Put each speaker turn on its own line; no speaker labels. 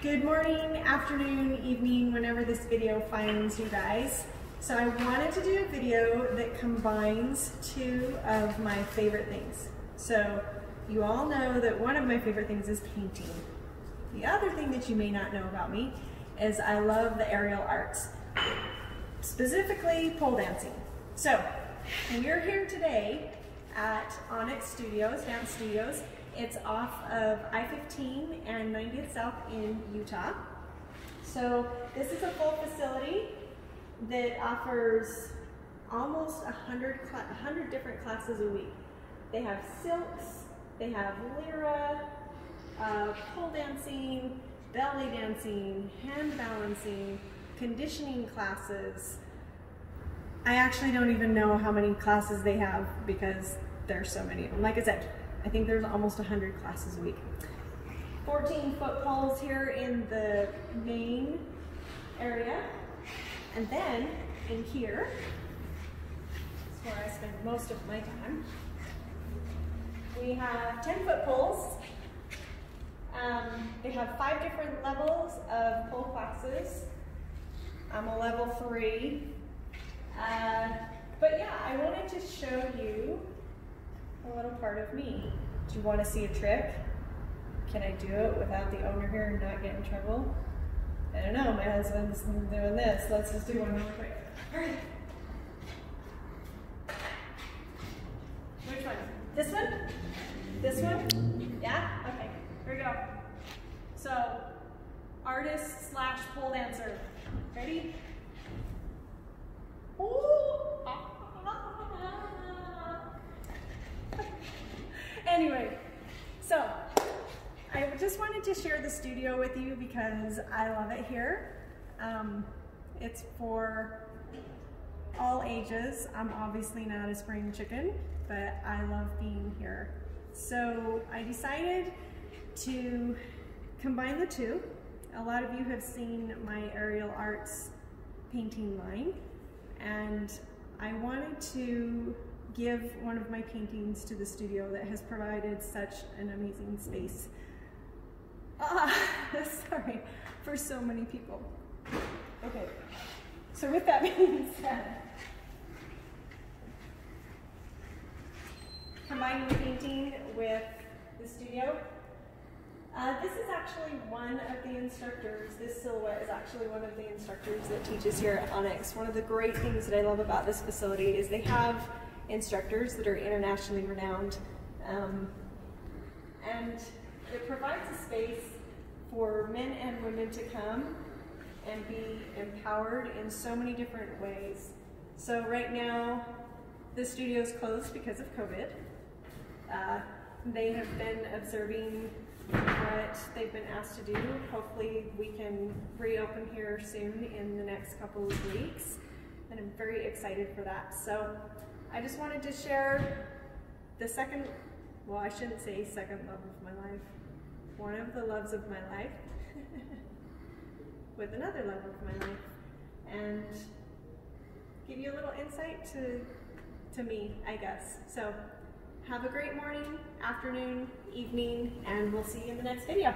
Good morning, afternoon, evening, whenever this video finds you guys. So I wanted to do a video that combines two of my favorite things. So you all know that one of my favorite things is painting. The other thing that you may not know about me is I love the aerial arts, specifically pole dancing. So we're here today at Onyx Studios, Dance Studios. It's off of I-15 and 90th South in Utah. So this is a full facility that offers almost 100, 100 different classes a week. They have silks, they have lyra, uh, pole dancing, belly dancing, hand balancing, conditioning classes. I actually don't even know how many classes they have because there's so many of them. Like I said, I think there's almost 100 classes a week. 14 foot poles here in the main area. And then in here, is where I spend most of my time, we have 10 foot poles. Um, they have five different levels of pole classes. I'm a level three. Uh, but yeah, I wanted to show you little part of me. Do you want to see a trick? Can I do it without the owner here and not get in trouble? I don't know, my husband's doing this. Let's just do one real quick. All right. Which one? This one? This one? Yeah? Okay, here we go. So, artist slash pole dancer. Ready? Ooh. Anyway, so I just wanted to share the studio with you because I love it here. Um, it's for all ages. I'm obviously not a spring chicken, but I love being here. So I decided to combine the two. A lot of you have seen my aerial arts painting line, and I wanted to give one of my paintings to the studio that has provided such an amazing space. Ah, sorry, for so many people. Okay, so with that being said, combining the painting with the studio, uh, this is actually one of the instructors, this silhouette is actually one of the instructors that teaches here at Onyx. One of the great things that I love about this facility is they have instructors that are internationally renowned. Um, and it provides a space for men and women to come and be empowered in so many different ways. So right now, the studio is closed because of COVID. Uh, they have been observing what they've been asked to do. Hopefully we can reopen here soon in the next couple of weeks. And I'm very excited for that. So I just wanted to share the second, well, I shouldn't say second love of my life, one of the loves of my life with another love of my life and give you a little insight to, to me, I guess. So have a great morning, afternoon, evening, and we'll see you in the next video.